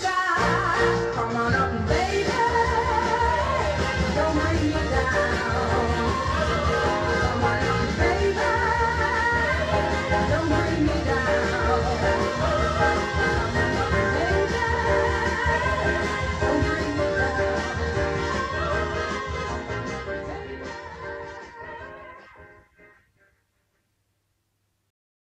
sky.